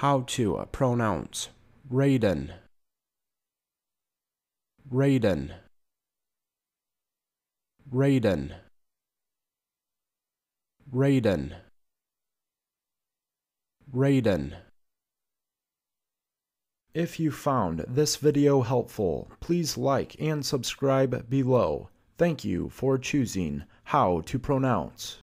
how to uh, pronounce Raiden, Raiden, Raiden, Raiden, Raiden. If you found this video helpful, please like and subscribe below. Thank you for choosing how to pronounce.